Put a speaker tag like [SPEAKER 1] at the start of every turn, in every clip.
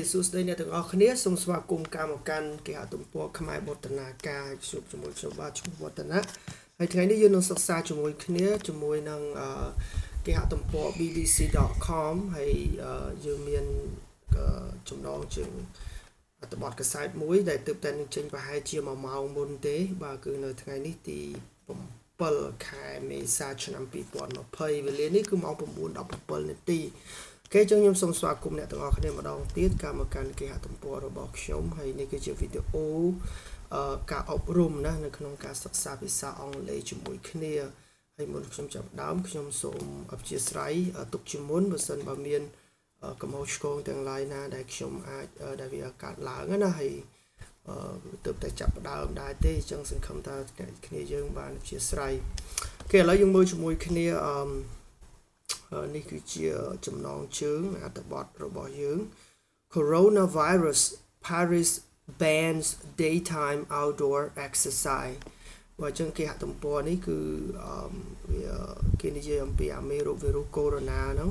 [SPEAKER 1] គេសួស្តីអ្នកទាំងអស់គ្នាសូមស្វាគមន៍កម្មកម្មគេហទំព័រខ្មែរបតនាការជួបជាមួយខ្ញុំបាទឈ្មោះវឌ្ឍនៈហើយថ្ងៃនេះយើងនឹងសិក្សាជាមួយគ្នាជាមួយនឹងគេហទំព័រ bbc.com ហើយយើងមានចំណងជើងអត្ថបទកសែតមួយ ដែលទើបតែនឹងចេញប្រហែលជា1ម៉ោងមុនទេ បាទគឺនៅថ្ងៃនេះទី7ខែមេសាឆ្នាំ2020វេលានេះគឺម៉ោង9:17នាទី គេចឹងខ្ញុំសូមស្វាគមន៍អ្នកទាំងអស់គ្នាម្ដងទៀតកាលមកកាន់គេហទំព័ររបស់ខ្ញុំហើយនេះគឺជាវីដេអូអឺការអប់រំណានៅក្នុងការសិក្សាភាសាអង់គ្លេសជាមួយគ្នាហើយមុនខ្ញុំចាប់ដើមខ្ញុំសូមអធិស្ឋានទុកជាមុនបើសិនបើមានកំហុសឆ្គងទាំងឡាយណា ដែលខ្ញុំអាចដែលវាកាត់ឡើងណាហើយអឺទើបតែចាប់ដើមដែរទេអញ្ចឹងសង្ឃឹមថាគ្នាយើងបានអធិស្ឋានគេឥឡូវយើងមើលជាមួយគ្នាអឺ នេះគឺជាចំណងជើងអត្ថបទរបស់យើង Coronavirus Paris bans daytime outdoor exercise បើអញ្ចឹងគេហទំព័រនេះគឺវាគេនិយាយអំពីអាមេរោគវីរុសកូវីដ -19 ហ្នឹង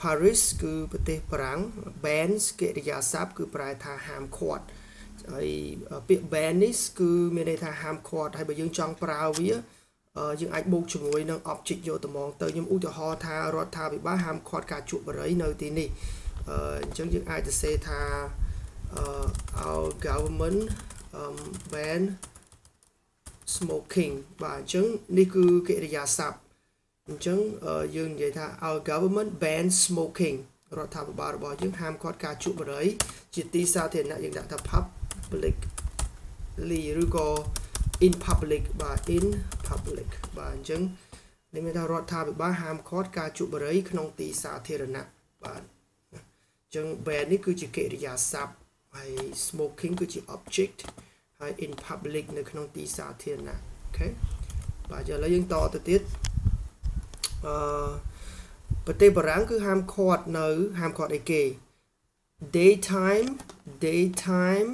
[SPEAKER 1] Paris គឺប្រទេសប្រាំង bans កិរិយាសព្ទគឺប្រែថាហាមឃាត់ហើយពាក្យ ban នេះគឺមានន័យថាហាមឃាត់ហើយបើយើងចង់ប្រើវា យើងអាចបូកជាមួយនឹង object យកត្មងទៅខ្ញុំឧទាហរណ៍ថារដ្ឋាភិបាលហាមឃាត់ការជក់បារីនៅទីនេះអញ្ចឹងយើងអាចទៅសេថា our government um ban smoking បាទអញ្ចឹងនេះគឺកិរិយាសព្ទអញ្ចឹងយើងនិយាយថា our government ban smoking រដ្ឋាភិបាលរបស់យើងហាមឃាត់ការជក់បារីជាទីសាធារណៈយើងដាក់ថា publicly ឬក៏ in public បាទ in public បាទអញ្ចឹងនេះមានថារដ្ឋាភិបាលហាមឃាត់ការជក់បារីក្នុងទីសាធារណៈបាទអញ្ចឹង ban នេះគឺជាកិរិយាសព្ទហើយ smoking គឺជា object ហើយ in public នៅក្នុងទីសាធារណៈអូខេបាទឥឡូវយើងតទៅទៀតអឺប្រទេសបារាំងគឺហាមឃាត់នៅហាមឃាត់អីគេ daytime daytime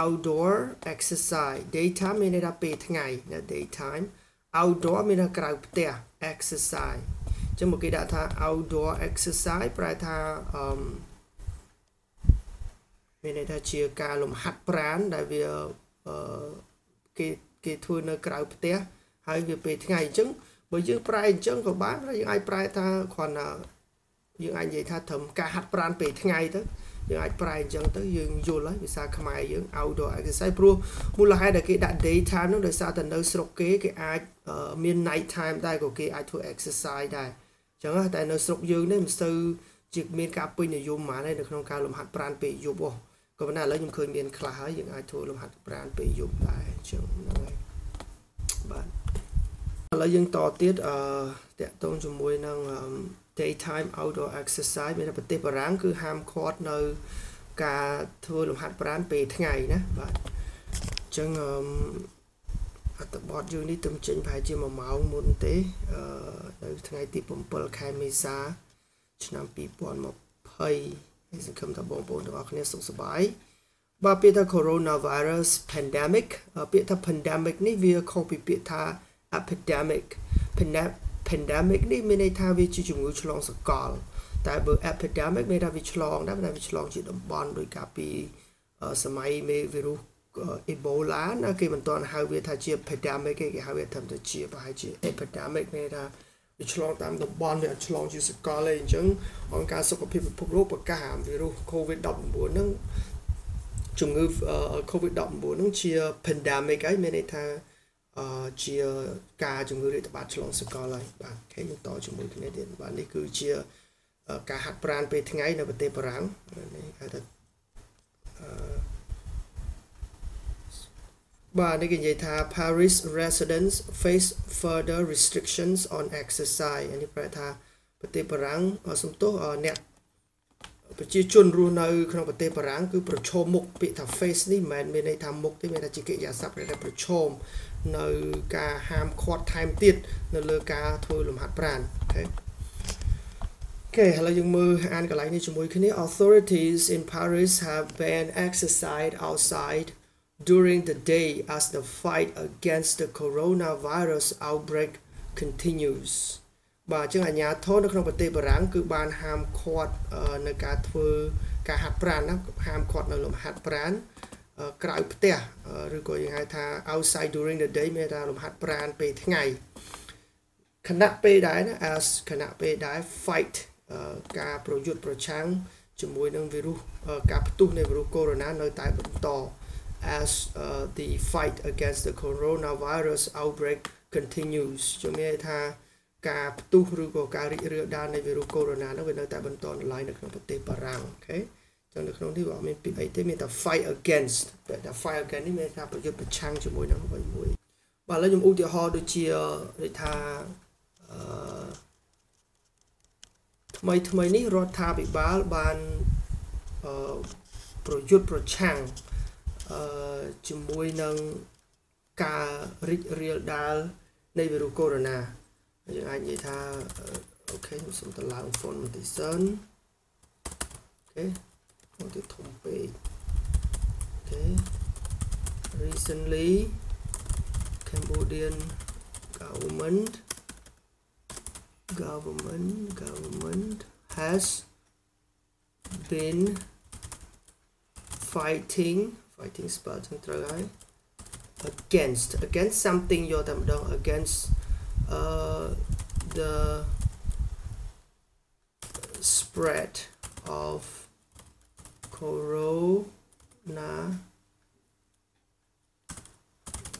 [SPEAKER 1] outdoor exercise daytime មានន័យថាពេលថ្ងៃណា daytime outdoor មានន័យក្រៅផ្ទះ exercise អញ្ចឹងមកគេដាក់ថា outdoor exercise ប្រែថាអឺមានន័យថាជាការលំហាត់ប្រាណដែលវាអឺគេគេធ្វើនៅក្រៅផ្ទះហើយវាពេលថ្ងៃអញ្ចឹងបើយើងប្រែអញ្ចឹងក៏បានយើងអាចប្រែថាគ្រាន់តែយើងអាចនិយាយថាត្រឹមការហាត់ប្រាណពេលថ្ងៃទៅ យើងអាចប្រែអញ្ចឹងទៅយើងយល់ហើយភាសាខ្មែរយើង outdoor exercise ព្រោះមូលហេតុដែលគេដាក់ day time នោះដោយសារតែនៅស្រុកគេគេអាចមាន night time ដែរក៏គេអាចធ្វើ exercise ដែរអញ្ចឹងតែនៅស្រុកយើងនេះមិនសូវជាមានការពេញនិយមហ្មងនៅក្នុងការលំហាត់ប្រាណពេលយប់ហ៎ក៏ប៉ុន្តែឥឡូវខ្ញុំឃើញមានខ្លះហើយយើងអាចធ្វើលំហាត់ប្រាណពេលយប់ដែរអញ្ចឹងហ្នឹងហើយបាទឥឡូវយើងតទៀតអឺតកតងជាមួយនឹង daytime outdoor exercise មានប្រទេសបារាំងគឺហាមឃាត់នៅ ការធ្វើលំហាត់ប្រាណពេលថ្ងៃណាបាទអញ្ចឹងអត្តបទយើងនេះទំចេញប្រហែលជា1ម៉ោងមុនទេអឺនៅថ្ងៃទី7ខែមេសា ឆ្នាំ2020ហើយសង្ឃឹមថាបងប្អូនទាំងអស់គ្នាសុខសប្បាយបាទពាក្យថា coronavirus pandemic ពាក្យថា pandemic នេះវាខុសពីពាក្យថា epidemic pandemic នេះមានន័យថាវាជាជំងឺឆ្លងសកល តែបើ epidemic មានន័យថាវាឆ្លងដែរតែវាឆ្លងជាតំបន់ដោយកាលពីសម័យមេវីរុស Ebola ណាគេមិនទាន់ហៅវាថាជា pandemic គេគេហៅវាថាទៅជាប្រហែលជា epidemic មានថាវាឆ្លងតាមតំបន់វាអត់ឆ្លងជាសកលទេអញ្ចឹងអង្គការសុខភាពពិភពលោកប្រកាសវីរុស COVID-19 ហ្នឹងជំងឺ COVID-19 ហ្នឹងជា pandemic ហើយមានន័យថា អឺជាការជំងឺរាតត្បាតឆ្លងសកលហើយបាទគេយើងតជាមួយគ្នាទៀតបាទនេះគឺជាការហាត់ប្រាណពេលថ្ងៃនៅប្រទេសបារាំងនេះហៅថាអឺបាទនេះគេនិយាយថា Paris residents face further restrictions on exercise នេះប្រែថាប្រទេសបារាំងសំទោសអ្នក ប្រជាជនរស់នៅក្នុងប្រទេសបារាំងគឺប្រឈមមុខពាក្យថា face នេះមិនមែនមានន័យថាមុខទេមានតែជាកិរិយាសព្ទដែលប្រឈមនៅការហាមឃាត់ថែមទៀតនៅលើការធ្វើលំហាត់ប្រាណអូខេអូខេឥឡូវយើងមើលអានកន្លែងនេះជាមួយគ្នា authorities in Paris have banned exercise outside during the day as the fight against the coronavirus outbreak continues បាទអញ្ចឹងអាញាធរនៅក្នុងប្រទេសបារាំងគឺបានហាមឃាត់នៅការធ្វើការហាត់ប្រាណណាហាមឃាត់នៅលំហាត់ប្រាណក្រៅផ្ទះឬក៏យើងហៅថា outside during the day មានថាលំហាត់ប្រាណពេលថ្ងៃខណៈពេលដែរណា as ខណៈពេលដែរ fight ការប្រយុទ្ធប្រឆាំងជាមួយនឹងវីរុសការផ្ទុះនៃវីរុសកូវីដ -19 នៅតែបន្ត as uh, the fight against the coronavirus outbreak continues ជំនាញថា ការផ្ទុះឬក៏ការរីករាលដាលនៃវីរុសកូវីដ -19 នោះវានៅតែបន្តនៅឡើយនៅក្នុងប្រទេសបារាំងអូខេចឹងនៅក្នុងនេះវាអត់មានពីអីទេមានតែ fight against តែ fight against នេះមានថាប្រយុទ្ធប្រឆាំងជាមួយនឹងអ្វីមួយបាទឥឡូវខ្ញុំឧទាហរណ៍ដូចជាដូចថាអឺថ្មីថ្មីនេះរដ្ឋាភិបាលបានអឺប្រយុទ្ធប្រឆាំងអឺជាមួយនឹងការរីករាលដាលនៃវីរុសកូវីដ -19 យើងអាចនិយាយថាអូខេខ្ញុំសូមទៅឡើង font បន្តិចសិនអូខេ font ទៅធំពេកអូខេ recently Cambodian government government government has been fighting fighting spell ចឹងត្រូវហើយ against against something យកតែម្ដង against uh the spread of corona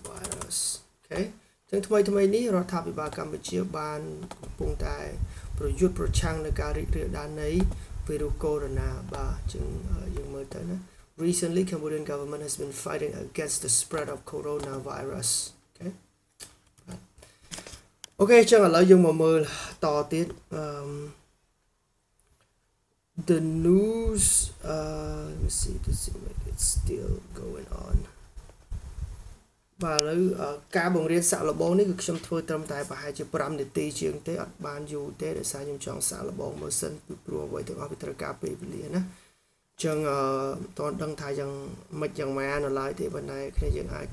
[SPEAKER 1] virus okay ចឹងថ្មីថ្មីនេះរដ្ឋាភិបាលកម្ពុជាបានកំពុងតែប្រយុទ្ធប្រឆាំងនឹងការរីករាលដាលនៃវីរុសកូវីដ -19 បាទចឹងយើងមើលទៅណា Recently, Cambodian government has been fighting against the spread of coronavirus. Okay. អូខេចឹងឥឡូវយើងមកមើលតទៀតអឺ the news uh let me see to see if it's still going on បាទឥឡូវការបង្រៀនសាក់លបងនេះគឺខ្ញុំធ្វើត្រឹមតែប្រហែលជា5នាទីជាងទេអត់បានយូរទេដោយសារខ្ញុំចង់សាក់លបងមើលសិនពីព្រោះអ្វីទាំងអស់វាត្រូវការពេលវេលាណាចឹងអឺតើដឹងថាយ៉ាងមិនយ៉ាងម៉ានៅឡើយទេប៉ុន្តែគ្នាយើងអាច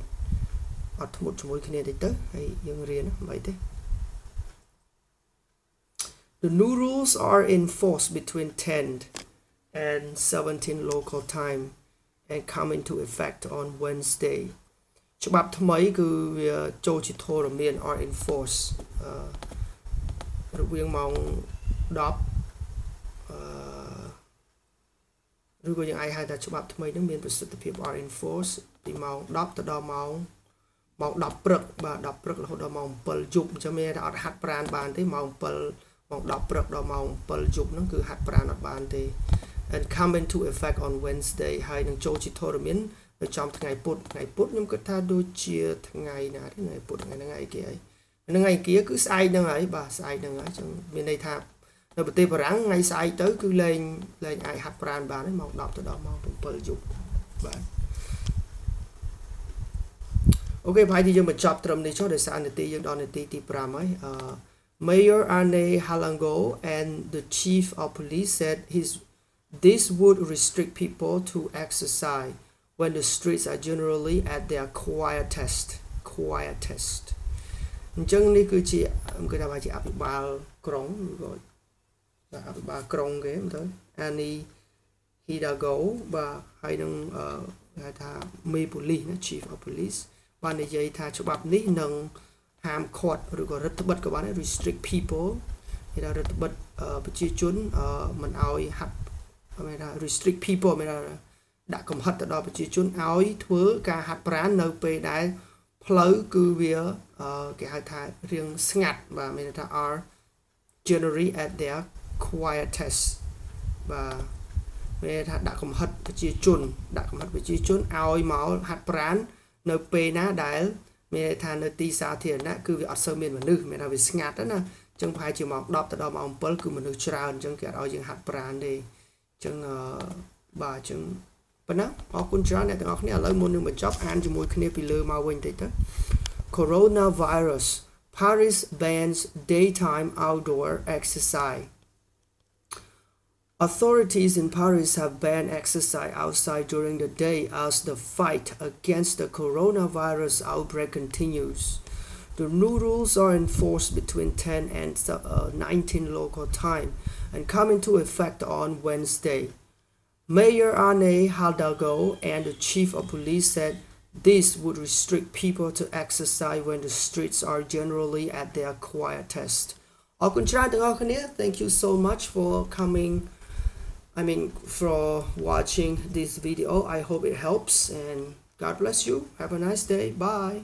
[SPEAKER 1] អត់ធ្មត់ជាមួយគ្នាតិចទៅហើយយើងរៀនមិនទេ The new rules are in force between 10 and 17 local time and come into effect on Wednesday ច្បាប់ថ្មីគឺវាចូលជាធរមាន are in force រវាងម៉ោង10អឺឬក៏យើងអាចហៅថាច្បាប់ថ្មីនឹងមានប្រសិទ្ធភាព are in force ពីម៉ោង10ទៅដល់ម៉ោងម៉ោង10ព្រឹកបាទ10ព្រឹករហូតដល់ម៉ោង7យប់អញ្ចឹងមានថាអត់ហាត់ប្រាណបានទេម៉ោង7 ម៉ោង10ព្រឹកដល់ម៉ោង7យប់ហ្នឹងគឺហាត់ប្រាណអត់បានទេ and come into effect on Wednesday ហើយនឹងចូលជាធរមាននៅចំថ្ងៃពុធថ្ងៃពុធខ្ញុំគិតថាដូចជាថ្ងៃណាទេថ្ងៃពុធថ្ងៃហ្នឹងឯគេហើយថ្ងៃគៀគឺស្អែកហ្នឹងហើយបាទស្អែកហ្នឹងហើយអញ្ចឹងមានន័យថានៅប្រទេសបារាំងថ្ងៃស្អែកទៅគឺលែងលែងអាចហាត់ប្រាណបានទេម៉ោង10ទៅដល់ម៉ោង7យប់បាទអូខេប្រហែលជាយើងបញ្ចប់ត្រឹមនេះចុះដោយសារនាទីយើងដល់នាទីទី5ហើយអឺ Mayor Arne Halango and the chief of police said his this would restrict people to exercise when the streets are generally at their quietest quietest អញ្ចឹងនេះគឺជាគេថាជាអភិបាលក្រុងឬក៏បាទអភិបាលក្រុងគេមើលទៅអានី Hidalgo បាទហើយនឹងហៅថាមេប៉ូលីសណា Chief of Police បាននិយាយថាច្បាប់នេះនឹង ហាមឃាត់ឬក៏រដ្ឋបិទក៏បាន restrict people គេថារដ្ឋបិទប្រជាជនមិនឲ្យហាត់មានថា restrict people មានថាដាក់កំហិតទៅដល់ប្រជាជនឲ្យធ្វើការហាត់ប្រាណនៅពេលដែលផ្លូវគឺវាគេហៅថារៀងស្ងាត់បាទមានថា are generally at their quietest បាទមានថាដាក់កំហិតប្រជាជនដាក់កំហិតប្រជាជនឲ្យមកហាត់ប្រាណនៅពេលណាដែល មានន័យថានៅទីសាធារណៈគឺវាអត់សូវមានមនុស្សមានថាវាស្ងាត់ណាអញ្ចឹងប្រហែលជាម៉ោង10ទៅដល់ម៉ោង7គឺមនុស្សច្រើនអញ្ចឹងគេអត់ឲ្យយើងហាត់ប្រាណទេអញ្ចឹងបាទអញ្ចឹងប៉ុណ្ណាអរគុណច្រើនអ្នកទាំងអស់គ្នាឥឡូវមុននឹងបញ្ចប់អានជាមួយគ្នាពីលើមកវិញតិចទៅ Coronavirus Paris bans daytime outdoor exercise Authorities in Paris have banned exercise outside during the day as the fight against the coronavirus outbreak continues. The new rules are enforced between 10 and uh, 19 local time and come into effect on Wednesday. Mayor Anne Hidalgo and the chief of police said this would restrict people to exercise when the streets are generally at their quietest. thank you so much for coming I mean for watching this video I hope it helps and God bless you. Have a nice day. Bye